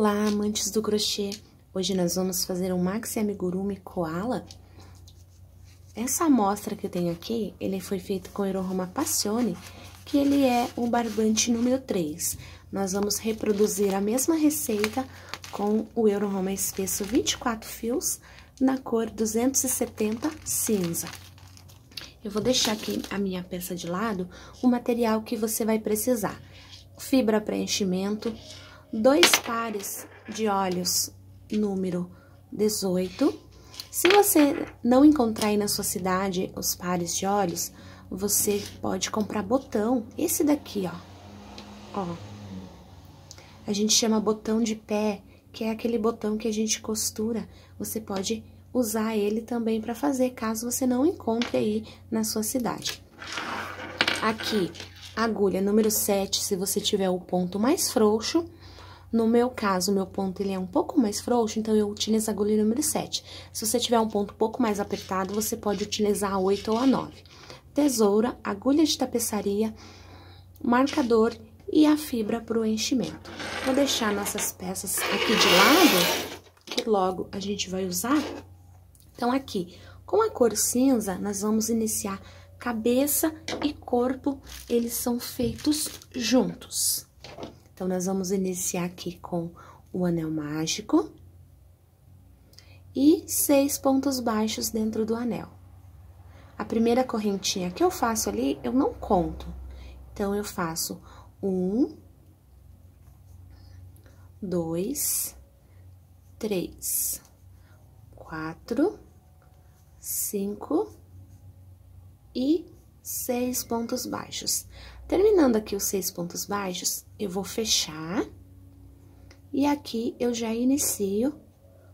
Olá, amantes do crochê! Hoje nós vamos fazer um maxi amigurumi koala. Essa amostra que eu tenho aqui, ele foi feito com Erohoma Passione, que ele é o barbante número 3. Nós vamos reproduzir a mesma receita com o Erohoma espesso 24 fios, na cor 270 cinza. Eu vou deixar aqui a minha peça de lado, o material que você vai precisar. Fibra preenchimento, dois pares de olhos número 18. Se você não encontrar aí na sua cidade os pares de olhos, você pode comprar botão, esse daqui, ó. Ó. A gente chama botão de pé, que é aquele botão que a gente costura. Você pode usar ele também para fazer, caso você não encontre aí na sua cidade. Aqui, agulha número 7, se você tiver o ponto mais frouxo, no meu caso, meu ponto ele é um pouco mais frouxo, então eu utilizo a agulha número 7. Se você tiver um ponto um pouco mais apertado, você pode utilizar a 8 ou a 9. Tesoura, agulha de tapeçaria, marcador e a fibra para o enchimento. Vou deixar nossas peças aqui de lado, que logo a gente vai usar. Então, aqui, com a cor cinza, nós vamos iniciar cabeça e corpo, eles são feitos juntos. Então, nós vamos iniciar aqui com o anel mágico e seis pontos baixos dentro do anel. A primeira correntinha que eu faço ali, eu não conto. Então, eu faço um, dois, três, quatro, cinco e seis pontos baixos. Terminando aqui os seis pontos baixos, eu vou fechar. E aqui eu já inicio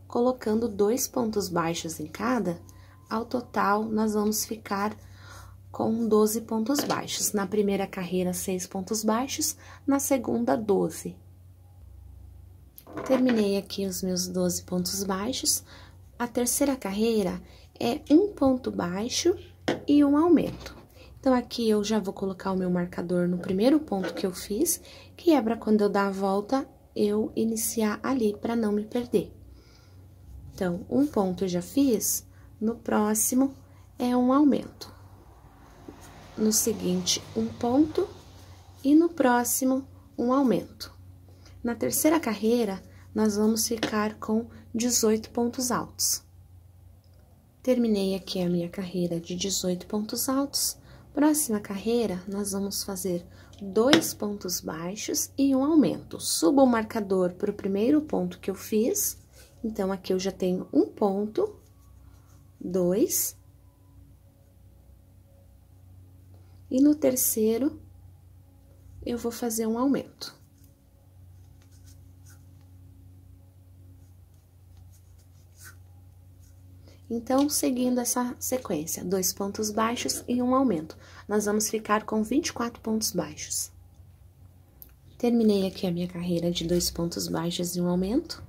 colocando dois pontos baixos em cada. Ao total, nós vamos ficar com 12 pontos baixos. Na primeira carreira, seis pontos baixos, na segunda, 12. Terminei aqui os meus 12 pontos baixos. A terceira carreira é um ponto baixo e um aumento. Então, aqui eu já vou colocar o meu marcador no primeiro ponto que eu fiz, que é para quando eu dar a volta, eu iniciar ali, para não me perder. Então, um ponto eu já fiz, no próximo é um aumento. No seguinte, um ponto, e no próximo, um aumento. Na terceira carreira, nós vamos ficar com 18 pontos altos. Terminei aqui a minha carreira de 18 pontos altos, Próxima carreira, nós vamos fazer dois pontos baixos e um aumento. Subo o marcador para o primeiro ponto que eu fiz. Então, aqui eu já tenho um ponto, dois. E no terceiro, eu vou fazer um aumento. Então, seguindo essa sequência, dois pontos baixos e um aumento, nós vamos ficar com 24 pontos baixos. Terminei aqui a minha carreira de dois pontos baixos e um aumento.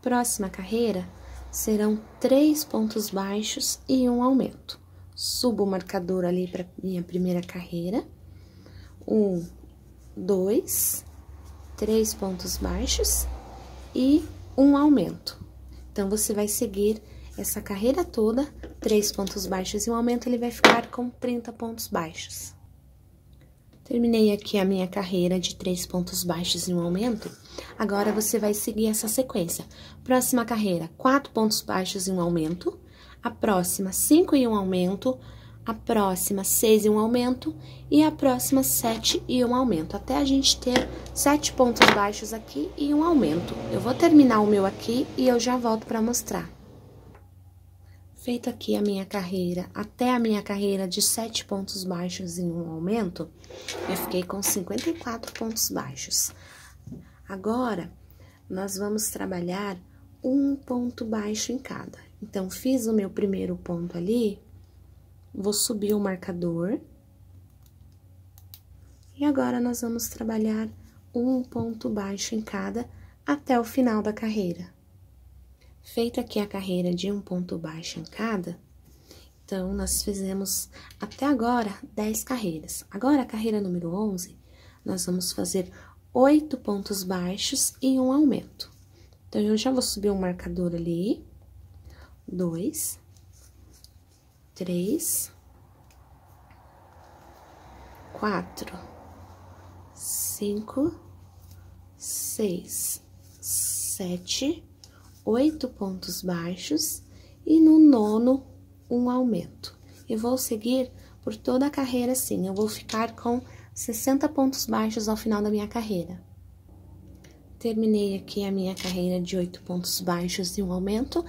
Próxima carreira serão três pontos baixos e um aumento. Subo o marcador ali para minha primeira carreira. Um, dois, três pontos baixos e um aumento. Então, você vai seguir essa carreira toda, três pontos baixos e um aumento, ele vai ficar com 30 pontos baixos. Terminei aqui a minha carreira de três pontos baixos e um aumento. Agora, você vai seguir essa sequência. Próxima carreira, quatro pontos baixos e um aumento. A próxima, cinco e um aumento. A próxima, seis e um aumento. E a próxima, sete e um aumento. Até a gente ter sete pontos baixos aqui e um aumento. Eu vou terminar o meu aqui e eu já volto para mostrar. Feito aqui a minha carreira, até a minha carreira de sete pontos baixos em um aumento, eu fiquei com 54 pontos baixos. Agora, nós vamos trabalhar um ponto baixo em cada. Então, fiz o meu primeiro ponto ali, vou subir o marcador. E agora, nós vamos trabalhar um ponto baixo em cada até o final da carreira. Feita aqui a carreira de um ponto baixo em cada, então, nós fizemos até agora 10 carreiras. Agora, a carreira número 11, nós vamos fazer oito pontos baixos e um aumento. Então, eu já vou subir um marcador ali. Dois. Três. Quatro. Cinco. Seis. Sete. Oito pontos baixos. E no nono, um aumento. Eu vou seguir por toda a carreira assim. Eu vou ficar com 60 pontos baixos ao final da minha carreira. Terminei aqui a minha carreira de 8 pontos baixos e um aumento,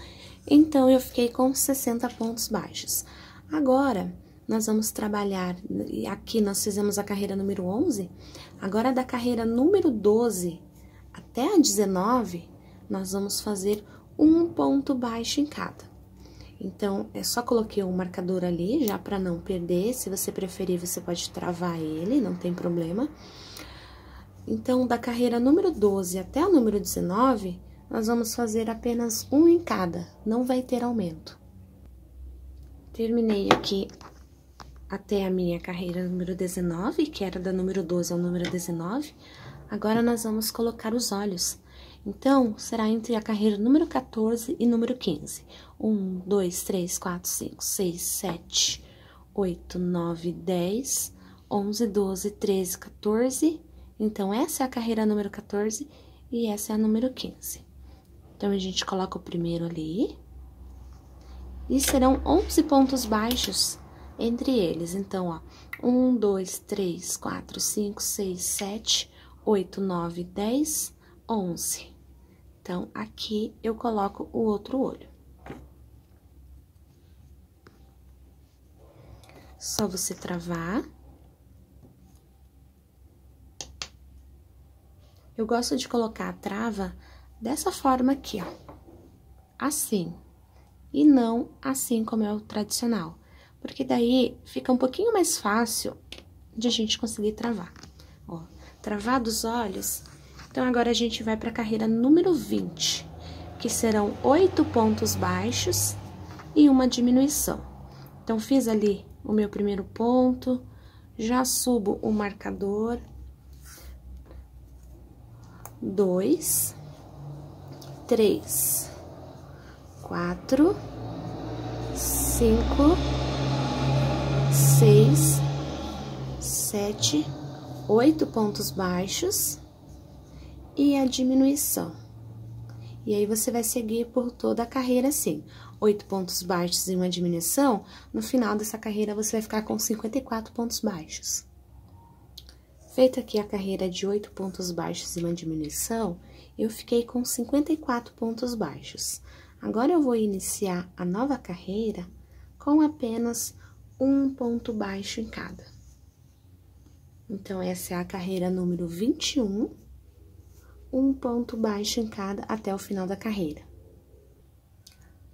então eu fiquei com 60 pontos baixos. Agora, nós vamos trabalhar, aqui nós fizemos a carreira número 11, agora da carreira número 12 até a 19, nós vamos fazer um ponto baixo em cada. Então, é só coloquei um marcador ali, já para não perder, se você preferir, você pode travar ele, não tem problema. Então, da carreira número 12 até a número 19, nós vamos fazer apenas um em cada, não vai ter aumento. Terminei aqui até a minha carreira número 19, que era da número 12 ao número 19. Agora, nós vamos colocar os olhos. Então, será entre a carreira número 14 e número 15. 1, 2, 3, 4, 5, 6, 7, 8, 9, 10, 11, 12, 13, 14 então, essa é a carreira número 14 e essa é a número 15. Então, a gente coloca o primeiro ali. E serão 11 pontos baixos entre eles. Então, ó, 1, 2, 3, 4, 5, 6, 7, 8, 9, 10, 11. Então, aqui eu coloco o outro olho. Só você travar. Eu gosto de colocar a trava dessa forma aqui, ó. Assim. E não assim como é o tradicional. Porque daí fica um pouquinho mais fácil de a gente conseguir travar. Ó, travar dos olhos. Então, agora a gente vai para a carreira número 20, que serão oito pontos baixos e uma diminuição. Então, fiz ali o meu primeiro ponto, já subo o marcador dois, três, quatro, cinco, seis, sete, oito pontos baixos e a diminuição. E aí, você vai seguir por toda a carreira assim. Oito pontos baixos e uma diminuição, no final dessa carreira, você vai ficar com 54 pontos baixos. Feita aqui a carreira de 8 pontos baixos e uma diminuição, eu fiquei com 54 pontos baixos. Agora, eu vou iniciar a nova carreira com apenas um ponto baixo em cada. Então, essa é a carreira número 21, um ponto baixo em cada até o final da carreira.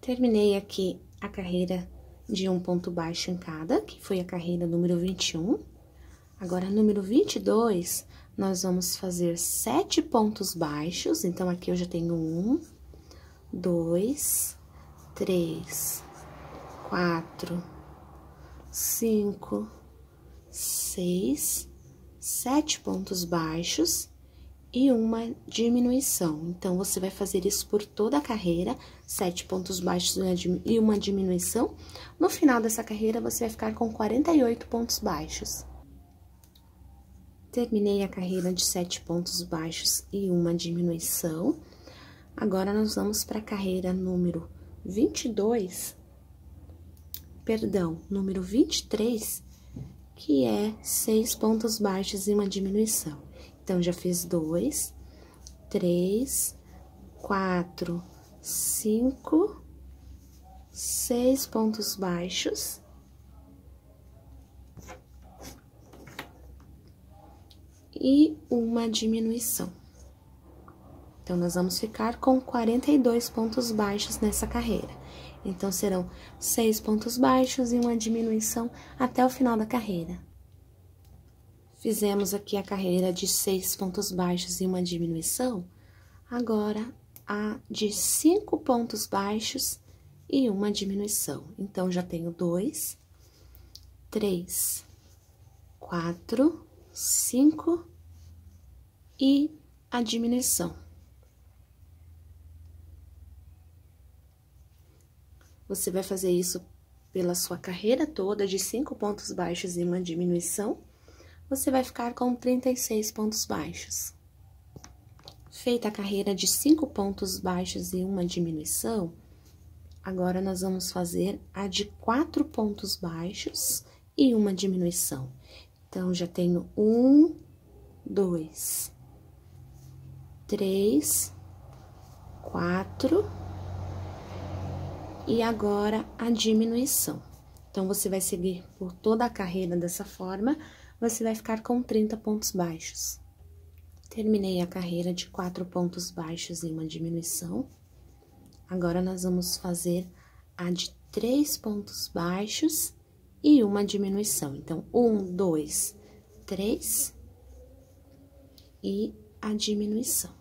Terminei aqui a carreira de um ponto baixo em cada, que foi a carreira número 21. Agora, número 22, nós vamos fazer sete pontos baixos. Então, aqui eu já tenho um, dois, três, quatro, cinco, seis, sete pontos baixos e uma diminuição. Então, você vai fazer isso por toda a carreira, sete pontos baixos e uma diminuição. No final dessa carreira, você vai ficar com 48 pontos baixos. Terminei a carreira de sete pontos baixos e uma diminuição. Agora, nós vamos para a carreira número 22, perdão, número 23, que é seis pontos baixos e uma diminuição. Então, já fiz dois, três, quatro, cinco, seis pontos baixos e uma diminuição. Então, nós vamos ficar com 42 pontos baixos nessa carreira. Então, serão seis pontos baixos e uma diminuição até o final da carreira. Fizemos aqui a carreira de seis pontos baixos e uma diminuição. Agora, a de cinco pontos baixos e uma diminuição. Então, já tenho dois, três, quatro, cinco e a diminuição. Você vai fazer isso pela sua carreira toda de cinco pontos baixos e uma diminuição. Você vai ficar com 36 pontos baixos. Feita a carreira de cinco pontos baixos e uma diminuição, agora nós vamos fazer a de quatro pontos baixos e uma diminuição. Então, já tenho um, dois, três, quatro e agora a diminuição. Então, você vai seguir por toda a carreira dessa forma, você vai ficar com 30 pontos baixos. Terminei a carreira de quatro pontos baixos e uma diminuição. Agora, nós vamos fazer a de três pontos baixos e uma diminuição. Então, um, dois, três e a diminuição.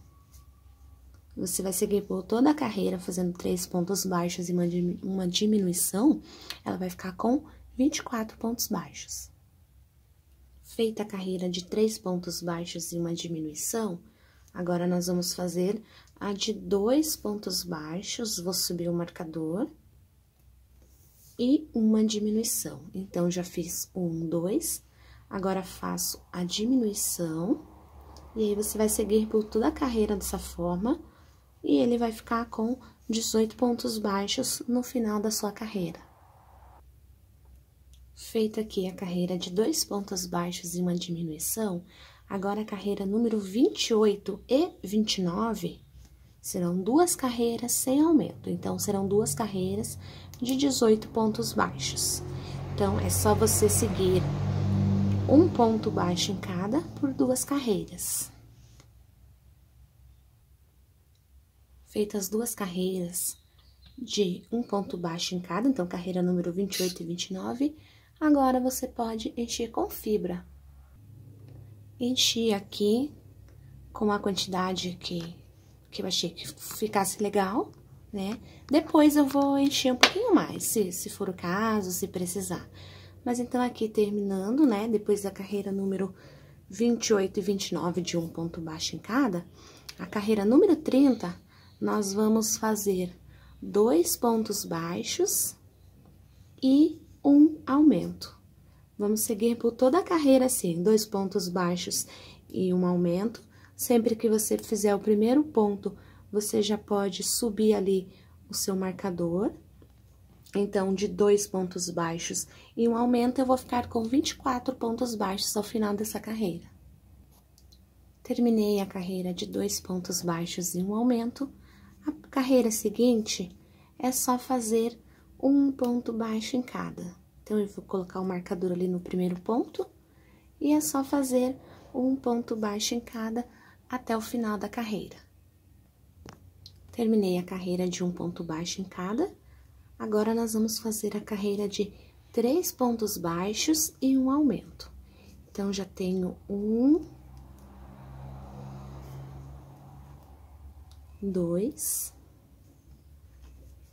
Você vai seguir por toda a carreira fazendo três pontos baixos e uma diminuição, ela vai ficar com 24 pontos baixos. Feita a carreira de três pontos baixos e uma diminuição, agora nós vamos fazer a de dois pontos baixos, vou subir o marcador, e uma diminuição. Então, já fiz um, dois, agora faço a diminuição, e aí você vai seguir por toda a carreira dessa forma, e ele vai ficar com 18 pontos baixos no final da sua carreira. Feita aqui a carreira de dois pontos baixos e uma diminuição, agora a carreira número 28 e 29 serão duas carreiras sem aumento. Então, serão duas carreiras de 18 pontos baixos. Então, é só você seguir um ponto baixo em cada por duas carreiras. Feitas duas carreiras de um ponto baixo em cada, então, carreira número 28 e 29, Agora, você pode encher com fibra. Enchi aqui com a quantidade que, que eu achei que ficasse legal, né? Depois eu vou encher um pouquinho mais, se, se for o caso, se precisar. Mas então, aqui terminando, né? Depois da carreira número 28 e 29 de um ponto baixo em cada, a carreira número 30, nós vamos fazer dois pontos baixos e um aumento. Vamos seguir por toda a carreira assim, dois pontos baixos e um aumento. Sempre que você fizer o primeiro ponto, você já pode subir ali o seu marcador. Então, de dois pontos baixos e um aumento, eu vou ficar com 24 pontos baixos ao final dessa carreira. Terminei a carreira de dois pontos baixos e um aumento. A carreira seguinte é só fazer um ponto baixo em cada. Então, eu vou colocar o marcador ali no primeiro ponto e é só fazer um ponto baixo em cada até o final da carreira. Terminei a carreira de um ponto baixo em cada. Agora, nós vamos fazer a carreira de três pontos baixos e um aumento. Então, já tenho um, dois,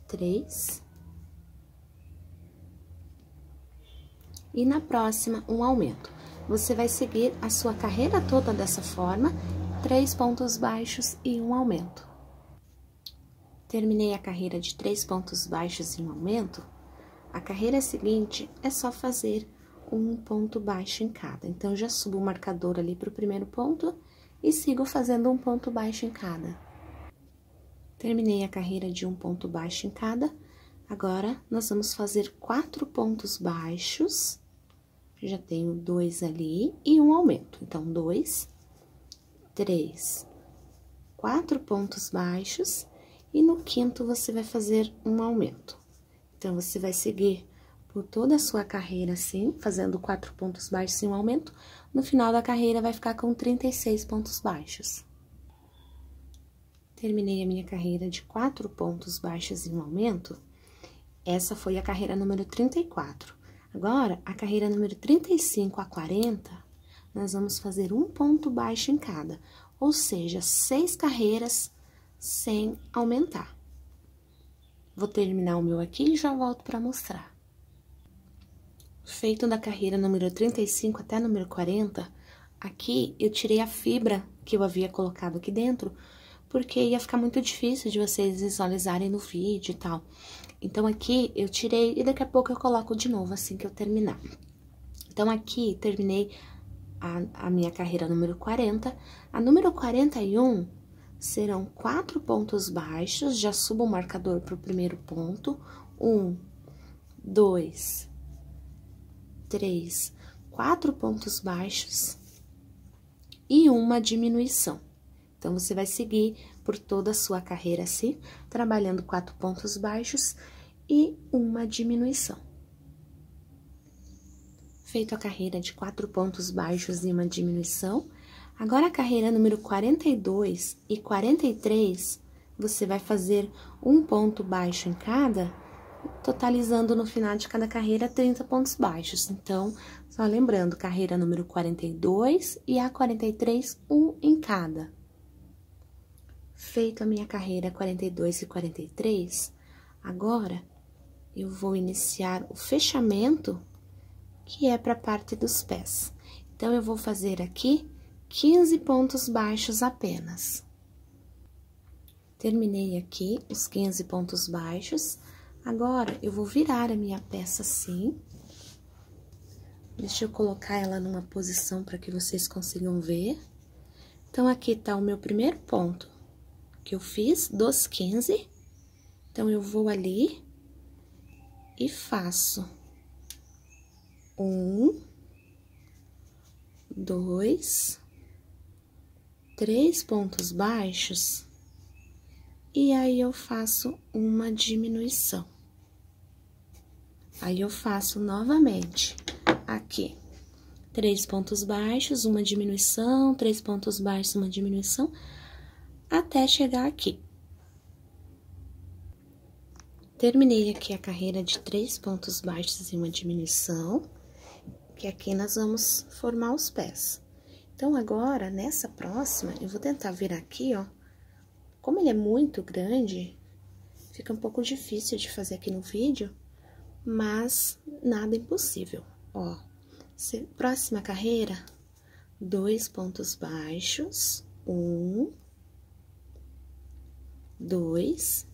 três, e na próxima um aumento. Você vai seguir a sua carreira toda dessa forma, três pontos baixos e um aumento. Terminei a carreira de três pontos baixos e um aumento, a carreira seguinte é só fazer um ponto baixo em cada. Então, já subo o marcador ali para o primeiro ponto e sigo fazendo um ponto baixo em cada. Terminei a carreira de um ponto baixo em cada, agora nós vamos fazer quatro pontos baixos já tenho dois ali e um aumento. Então, dois, três, quatro pontos baixos e no quinto você vai fazer um aumento. Então, você vai seguir por toda a sua carreira assim, fazendo quatro pontos baixos e um aumento. No final da carreira, vai ficar com 36 pontos baixos. Terminei a minha carreira de quatro pontos baixos e um aumento. Essa foi a carreira número 34. Agora, a carreira número 35 a 40, nós vamos fazer um ponto baixo em cada, ou seja, seis carreiras sem aumentar. Vou terminar o meu aqui e já volto para mostrar. Feito da carreira número 35 até número 40, aqui eu tirei a fibra que eu havia colocado aqui dentro, porque ia ficar muito difícil de vocês visualizarem no vídeo e tal. Então, aqui eu tirei e daqui a pouco eu coloco de novo, assim que eu terminar. Então, aqui terminei a, a minha carreira número 40. A número 41 serão quatro pontos baixos, já subo o marcador para o primeiro ponto. Um, dois, três, quatro pontos baixos e uma diminuição. Então, você vai seguir por toda a sua carreira assim, trabalhando quatro pontos baixos e uma diminuição. Feito a carreira de quatro pontos baixos e uma diminuição, agora a carreira número 42 e 43, você vai fazer um ponto baixo em cada, totalizando no final de cada carreira 30 pontos baixos. Então, só lembrando, carreira número 42 e a 43, um em cada. Feito a minha carreira 42 e 43, agora eu vou iniciar o fechamento, que é para a parte dos pés. Então, eu vou fazer aqui 15 pontos baixos apenas. Terminei aqui os 15 pontos baixos. Agora, eu vou virar a minha peça assim. Deixa eu colocar ela numa posição para que vocês consigam ver. Então, aqui tá o meu primeiro ponto que eu fiz dos 15. Então, eu vou ali e faço um, dois, três pontos baixos, e aí eu faço uma diminuição. Aí eu faço novamente aqui três pontos baixos, uma diminuição, três pontos baixos, uma diminuição, até chegar aqui. Terminei aqui a carreira de três pontos baixos e uma diminuição, que aqui nós vamos formar os pés. Então, agora, nessa próxima, eu vou tentar virar aqui, ó. Como ele é muito grande, fica um pouco difícil de fazer aqui no vídeo, mas nada impossível, ó. Próxima carreira, dois pontos baixos, um, dois,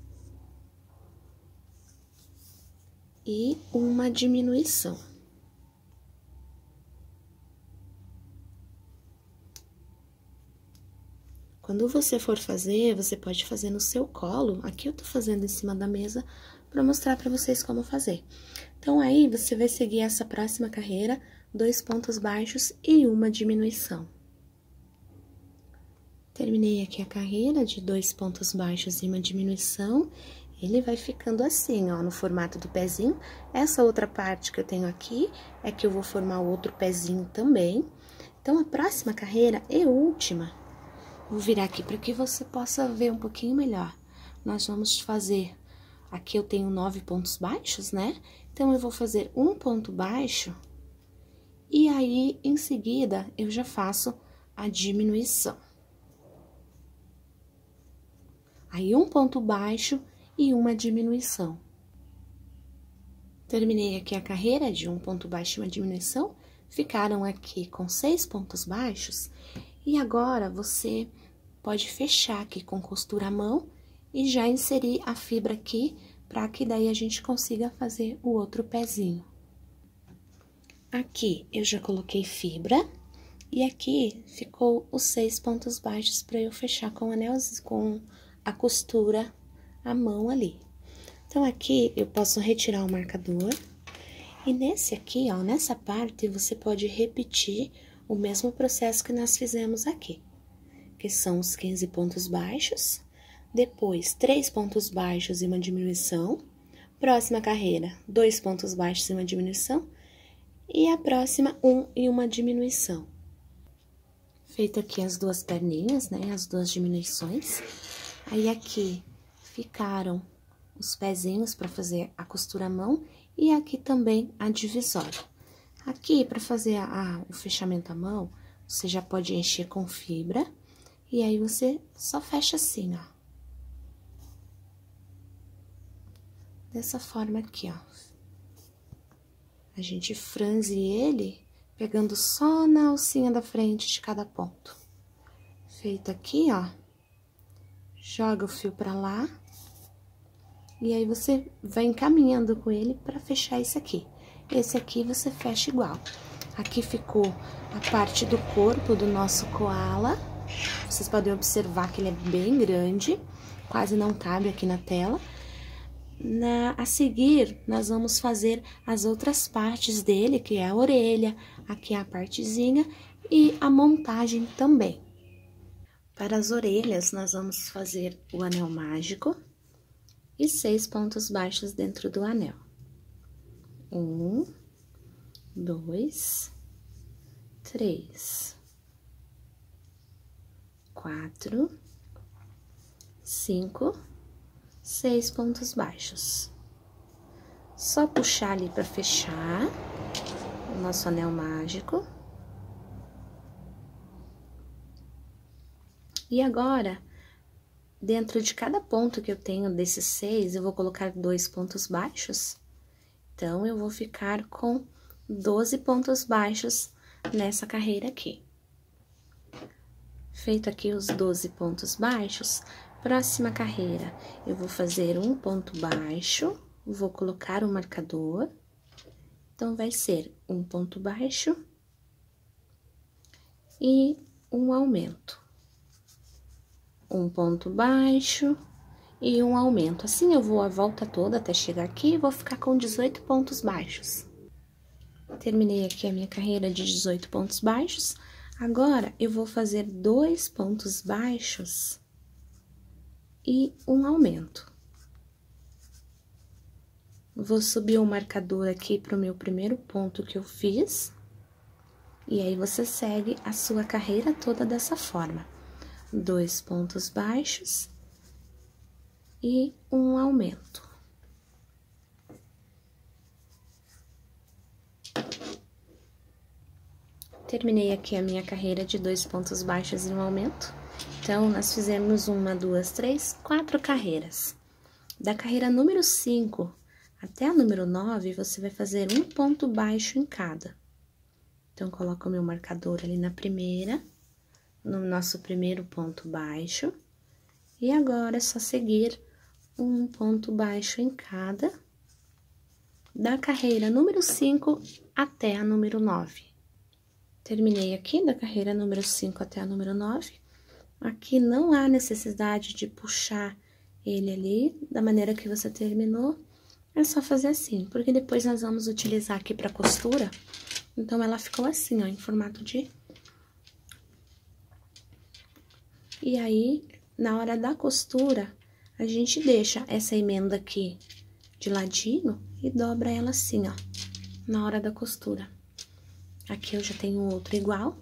e uma diminuição. Quando você for fazer, você pode fazer no seu colo. Aqui eu tô fazendo em cima da mesa para mostrar para vocês como fazer. Então, aí, você vai seguir essa próxima carreira, dois pontos baixos e uma diminuição. Terminei aqui a carreira de dois pontos baixos e uma diminuição ele vai ficando assim, ó, no formato do pezinho. Essa outra parte que eu tenho aqui é que eu vou formar outro pezinho também. Então, a próxima carreira e última, vou virar aqui para que você possa ver um pouquinho melhor. Nós vamos fazer, aqui eu tenho nove pontos baixos, né? Então, eu vou fazer um ponto baixo e aí, em seguida, eu já faço a diminuição. Aí, um ponto baixo e uma diminuição. Terminei aqui a carreira de um ponto baixo e uma diminuição, ficaram aqui com seis pontos baixos, e agora você pode fechar aqui com costura à mão e já inserir a fibra aqui, para que daí a gente consiga fazer o outro pezinho. Aqui eu já coloquei fibra, e aqui ficou os seis pontos baixos para eu fechar com anelzinho, com a costura a mão ali. Então, aqui eu posso retirar o marcador. E nesse aqui, ó, nessa parte, você pode repetir o mesmo processo que nós fizemos aqui. Que são os 15 pontos baixos, depois três pontos baixos e uma diminuição. Próxima carreira, dois pontos baixos e uma diminuição. E a próxima, um e uma diminuição. Feito aqui as duas perninhas, né, as duas diminuições. Aí, aqui, ficaram os pezinhos para fazer a costura à mão e aqui também a divisória. Aqui, para fazer a, o fechamento à mão, você já pode encher com fibra e aí você só fecha assim, ó. Dessa forma aqui, ó. A gente franze ele pegando só na alcinha da frente de cada ponto. Feito aqui, ó. Joga o fio pra lá E aí, você vai encaminhando com ele para fechar esse aqui. Esse aqui você fecha igual. Aqui ficou a parte do corpo do nosso koala. Vocês podem observar que ele é bem grande, quase não cabe aqui na tela. Na, a seguir, nós vamos fazer as outras partes dele, que é a orelha, aqui é a partezinha e a montagem também. Para as orelhas, nós vamos fazer o anel mágico e seis pontos baixos dentro do anel. Um, dois, três, quatro, cinco, seis pontos baixos. Só puxar ali para fechar o nosso anel mágico. E agora, dentro de cada ponto que eu tenho desses seis, eu vou colocar dois pontos baixos. Então, eu vou ficar com 12 pontos baixos nessa carreira aqui. Feito aqui os 12 pontos baixos, próxima carreira, eu vou fazer um ponto baixo, vou colocar o marcador. Então, vai ser um ponto baixo e um aumento um ponto baixo e um aumento. Assim, eu vou a volta toda até chegar aqui e vou ficar com 18 pontos baixos. Terminei aqui a minha carreira de 18 pontos baixos. Agora, eu vou fazer dois pontos baixos e um aumento. Vou subir o marcador aqui para o meu primeiro ponto que eu fiz. E aí, você segue a sua carreira toda dessa forma dois pontos baixos e um aumento. Terminei aqui a minha carreira de dois pontos baixos e um aumento. Então, nós fizemos uma, duas, três, quatro carreiras. Da carreira número 5 até a número 9, você vai fazer um ponto baixo em cada. Então, coloco o meu marcador ali na primeira no nosso primeiro ponto baixo. E agora é só seguir um ponto baixo em cada, da carreira número 5 até a número 9. Terminei aqui da carreira número 5 até a número 9. Aqui não há necessidade de puxar ele ali da maneira que você terminou. É só fazer assim, porque depois nós vamos utilizar aqui para costura. Então, ela ficou assim, ó, em formato de E aí, na hora da costura, a gente deixa essa emenda aqui de ladinho e dobra ela assim, ó, na hora da costura. Aqui eu já tenho outro igual.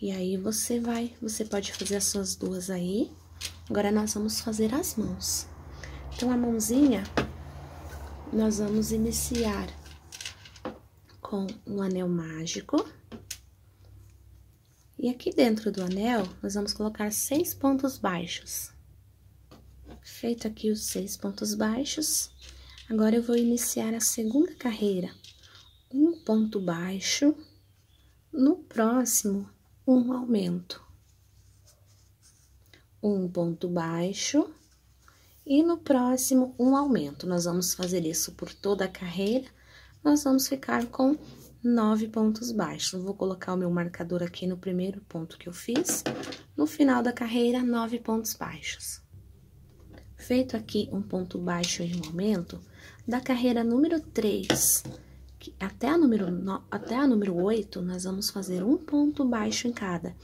E aí, você vai, você pode fazer as suas duas aí. Agora, nós vamos fazer as mãos. Então, a mãozinha, nós vamos iniciar com um anel mágico. E aqui dentro do anel, nós vamos colocar seis pontos baixos. Feito aqui os seis pontos baixos, agora eu vou iniciar a segunda carreira. Um ponto baixo, no próximo, um aumento. Um ponto baixo e no próximo, um aumento. Nós vamos fazer isso por toda a carreira, nós vamos ficar com nove pontos baixos. Vou colocar o meu marcador aqui no primeiro ponto que eu fiz. No final da carreira, nove pontos baixos. Feito aqui um ponto baixo em um aumento, da carreira número 3 até a número, no, até a número 8, nós vamos fazer um ponto baixo em cada.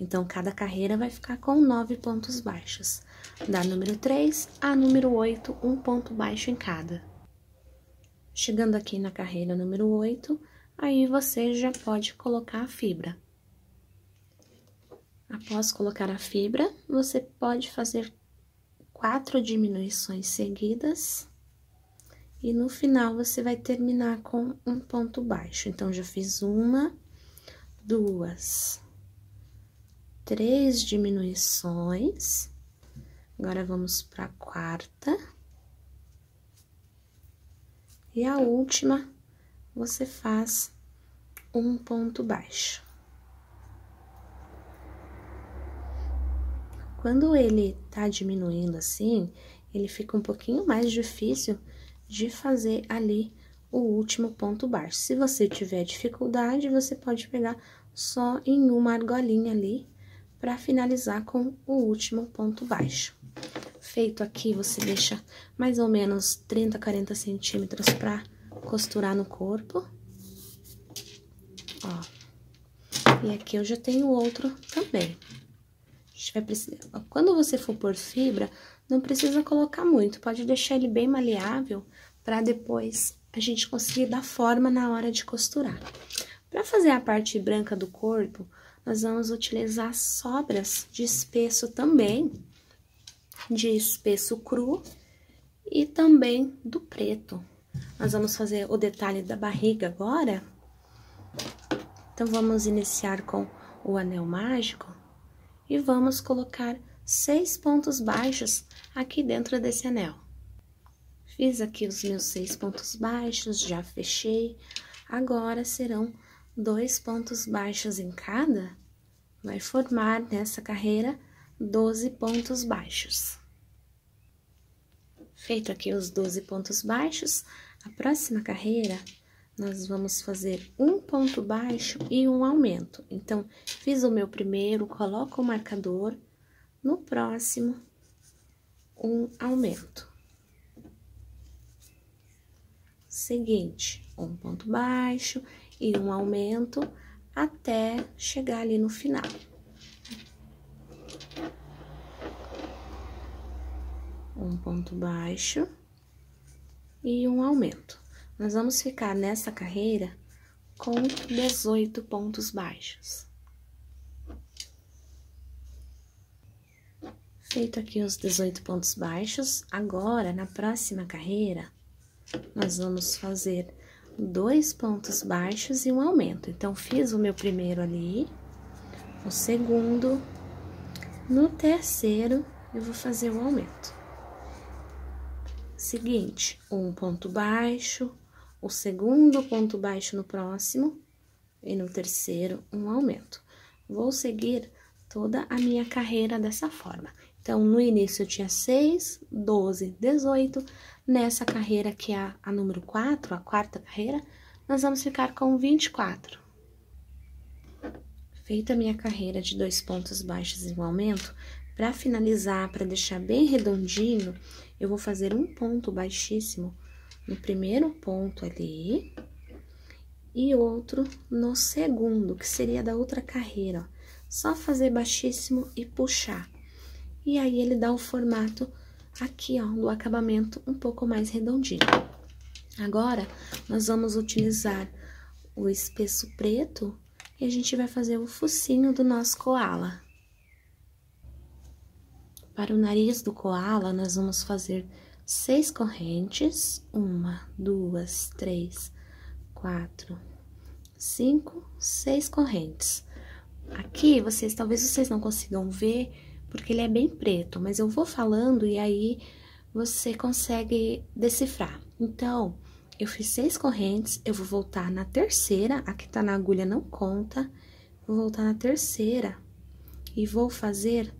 Então, cada carreira vai ficar com nove pontos baixos. Da número 3 a número 8, um ponto baixo em cada. Chegando aqui na carreira número 8, aí você já pode colocar a fibra. Após colocar a fibra, você pode fazer quatro diminuições seguidas e no final você vai terminar com um ponto baixo. Então, já fiz uma, duas, três diminuições. Agora, vamos para a quarta. E a última você faz um ponto baixo. Quando ele tá diminuindo assim, ele fica um pouquinho mais difícil de fazer ali o último ponto baixo. Se você tiver dificuldade, você pode pegar só em uma argolinha ali para finalizar com o último ponto baixo. Feito aqui, você deixa mais ou menos 30, 40 centímetros para costurar no corpo. Ó. E aqui eu já tenho outro também. A gente vai precisar... Quando você for pôr fibra, não precisa colocar muito, pode deixar ele bem maleável para depois a gente conseguir dar forma na hora de costurar. Para fazer a parte branca do corpo, nós vamos utilizar sobras de espesso também, de espesso cru e também do preto. Nós vamos fazer o detalhe da barriga agora. Então, vamos iniciar com o anel mágico e vamos colocar seis pontos baixos aqui dentro desse anel. Fiz aqui os meus seis pontos baixos, já fechei. Agora, serão dois pontos baixos em cada, vai formar nessa carreira 12 pontos baixos. Feito aqui os 12 pontos baixos, a próxima carreira, nós vamos fazer um ponto baixo e um aumento. Então, fiz o meu primeiro, coloco o marcador, no próximo, um aumento. Seguinte, um ponto baixo e um aumento até chegar ali no final. Um ponto baixo e um aumento. Nós vamos ficar nessa carreira com 18 pontos baixos. Feito aqui os 18 pontos baixos, agora, na próxima carreira, nós vamos fazer dois pontos baixos e um aumento. Então, fiz o meu primeiro ali, o segundo, no terceiro, eu vou fazer o aumento. Seguinte, um ponto baixo, o segundo ponto baixo no próximo, e no terceiro, um aumento. Vou seguir toda a minha carreira dessa forma. Então, no início eu tinha 6, 12, 18. Nessa carreira que é a, a número 4, a quarta carreira, nós vamos ficar com 24. Feita a minha carreira de dois pontos baixos e um aumento, para finalizar, para deixar bem redondinho, eu vou fazer um ponto baixíssimo no primeiro ponto ali e outro no segundo, que seria da outra carreira, ó. Só fazer baixíssimo e puxar. E aí, ele dá o formato aqui, ó, do acabamento um pouco mais redondinho. Agora, nós vamos utilizar o espesso preto e a gente vai fazer o focinho do nosso koala. Para o nariz do koala, nós vamos fazer seis correntes. Uma, duas, três, quatro, cinco, seis correntes. Aqui, vocês, talvez vocês não consigam ver, porque ele é bem preto, mas eu vou falando e aí você consegue decifrar. Então, eu fiz seis correntes, eu vou voltar na terceira, a que tá na agulha não conta, vou voltar na terceira e vou fazer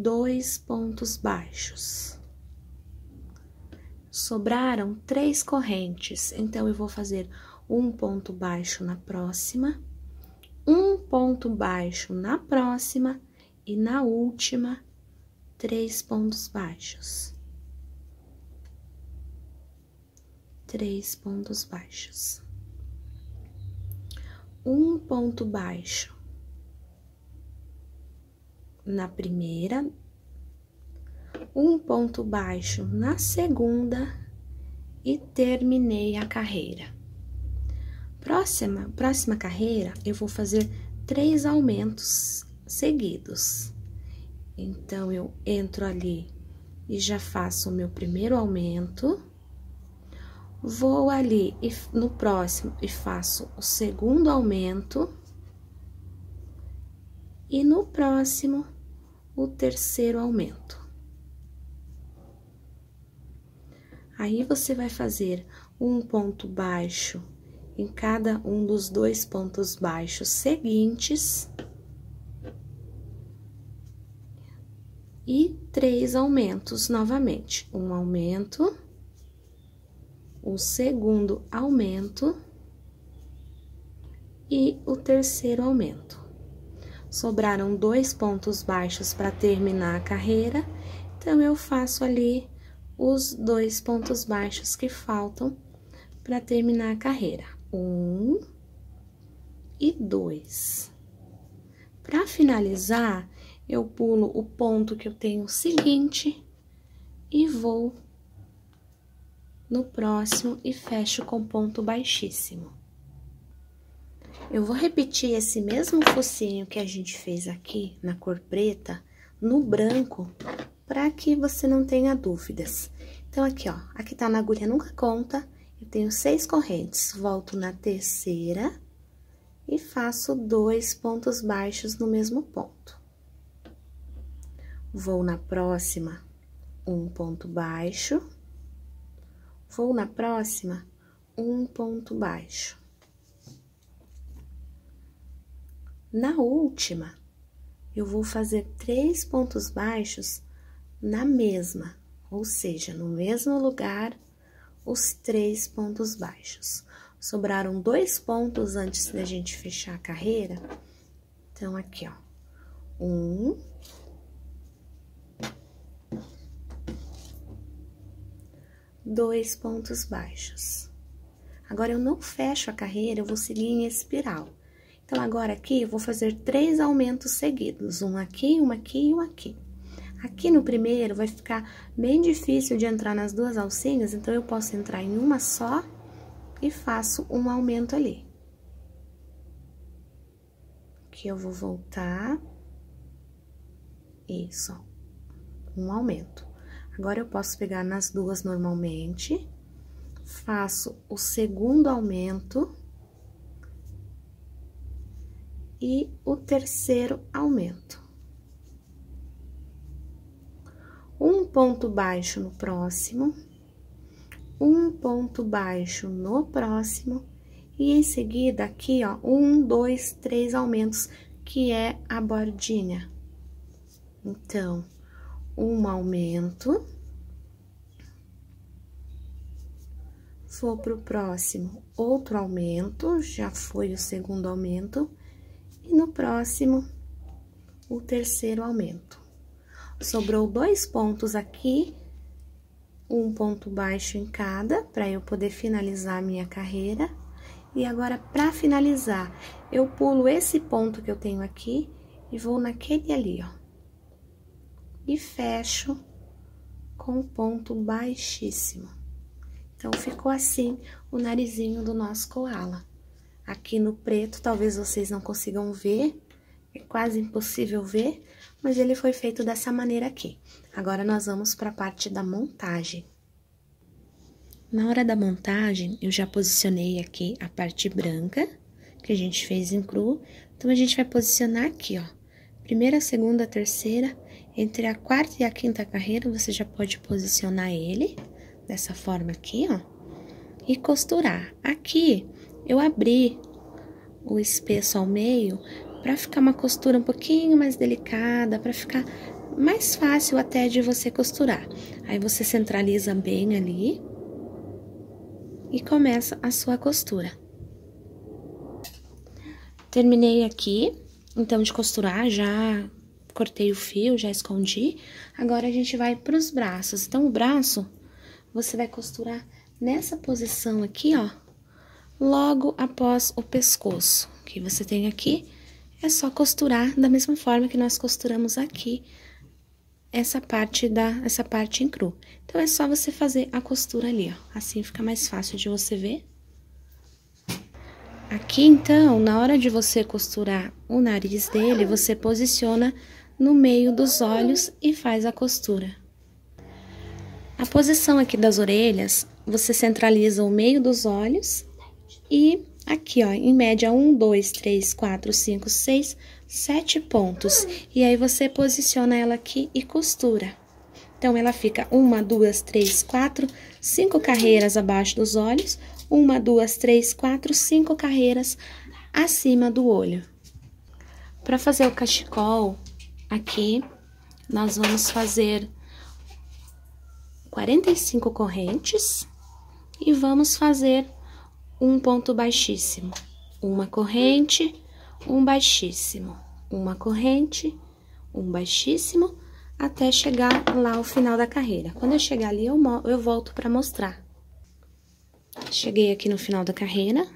dois pontos baixos. Sobraram três correntes, então eu vou fazer um ponto baixo na próxima, um ponto baixo na próxima e na última, três pontos baixos. Três pontos baixos. Um ponto baixo na primeira, um ponto baixo na segunda e terminei a carreira. Próxima, próxima carreira, eu vou fazer três aumentos seguidos. Então, eu entro ali e já faço o meu primeiro aumento. Vou ali e no próximo e faço o segundo aumento. E no próximo, o terceiro aumento. Aí, você vai fazer um ponto baixo em cada um dos dois pontos baixos seguintes e três aumentos novamente. Um aumento, o segundo aumento e o terceiro aumento. Sobraram dois pontos baixos para terminar a carreira, então eu faço ali os dois pontos baixos que faltam para terminar a carreira. Um e dois. Para finalizar, eu pulo o ponto que eu tenho seguinte e vou no próximo e fecho com ponto baixíssimo. Eu vou repetir esse mesmo focinho que a gente fez aqui na cor preta no branco para que você não tenha dúvidas. Então, aqui, ó, aqui tá na agulha nunca conta, eu tenho seis correntes, volto na terceira e faço dois pontos baixos no mesmo ponto. Vou na próxima, um ponto baixo, vou na próxima, um ponto baixo. Na última, eu vou fazer três pontos baixos na mesma, ou seja, no mesmo lugar, os três pontos baixos. Sobraram dois pontos antes da gente fechar a carreira. Então, aqui, ó. Um. Dois pontos baixos. Agora, eu não fecho a carreira, eu vou seguir em espiral. Então, agora aqui, eu vou fazer três aumentos seguidos. Um aqui, um aqui e um aqui. Aqui no primeiro, vai ficar bem difícil de entrar nas duas alcinhas, então, eu posso entrar em uma só e faço um aumento ali. Aqui eu vou voltar. Isso, um aumento. Agora, eu posso pegar nas duas normalmente, faço o segundo aumento e o terceiro aumento. Um ponto baixo no próximo um ponto baixo no próximo e em seguida aqui, ó, um, dois, três aumentos, que é a bordinha. Então, um aumento. Vou pro próximo, outro aumento, já foi o segundo aumento. E no próximo, o terceiro aumento. Sobrou dois pontos aqui um ponto baixo em cada, para eu poder finalizar a minha carreira. E agora, para finalizar, eu pulo esse ponto que eu tenho aqui e vou naquele ali, ó. E fecho com ponto baixíssimo. Então, ficou assim o narizinho do nosso koala. Aqui no preto, talvez vocês não consigam ver, é quase impossível ver, mas ele foi feito dessa maneira aqui. Agora, nós vamos para a parte da montagem. Na hora da montagem, eu já posicionei aqui a parte branca, que a gente fez em cru. Então, a gente vai posicionar aqui, ó. Primeira, segunda, terceira, entre a quarta e a quinta carreira, você já pode posicionar ele, dessa forma aqui, ó. E costurar. Aqui, eu abri o espesso ao meio para ficar uma costura um pouquinho mais delicada, para ficar mais fácil até de você costurar. Aí você centraliza bem ali e começa a sua costura. Terminei aqui, então, de costurar, já cortei o fio, já escondi. Agora, a gente vai para os braços. Então, o braço, você vai costurar nessa posição aqui, ó, logo após o pescoço, que você tem aqui é só costurar da mesma forma que nós costuramos aqui essa parte da essa parte em cru. Então é só você fazer a costura ali, ó. Assim fica mais fácil de você ver. Aqui então, na hora de você costurar o nariz dele, você posiciona no meio dos olhos e faz a costura. A posição aqui das orelhas, você centraliza o meio dos olhos e Aqui, ó, em média, um, dois, três, quatro, cinco, seis, sete pontos. E aí, você posiciona ela aqui e costura. Então, ela fica uma, duas, três, quatro, cinco carreiras abaixo dos olhos, uma, duas, três, quatro, cinco carreiras acima do olho. Para fazer o cachecol, aqui, nós vamos fazer 45 correntes e vamos fazer um ponto baixíssimo. Uma corrente, um baixíssimo, uma corrente, um baixíssimo, até chegar lá ao final da carreira. Quando eu chegar ali, eu, eu volto para mostrar. Cheguei aqui no final da carreira,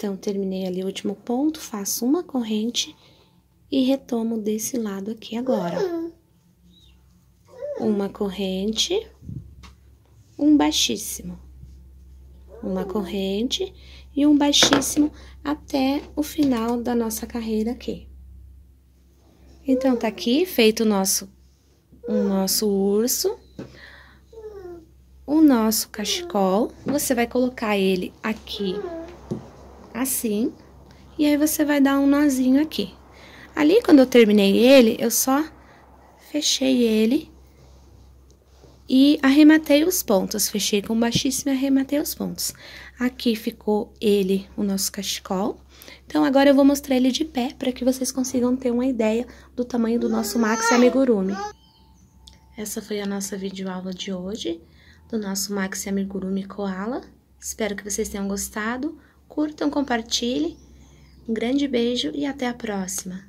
então, terminei ali o último ponto, faço uma corrente e retomo desse lado aqui agora. Uma corrente, um baixíssimo. Uma corrente e um baixíssimo até o final da nossa carreira aqui. Então, tá aqui feito o nosso, o nosso urso, o nosso cachecol. Você vai colocar ele aqui assim, e aí você vai dar um nozinho aqui. Ali, quando eu terminei ele, eu só fechei ele e arrematei os pontos. Fechei com baixíssimo e arrematei os pontos. Aqui ficou ele, o nosso cachecol. Então, agora eu vou mostrar ele de pé, para que vocês consigam ter uma ideia do tamanho do nosso maxi amigurumi. Essa foi a nossa videoaula de hoje, do nosso maxi amigurumi koala. Espero que vocês tenham gostado. Curtam, compartilhem. Um grande beijo e até a próxima!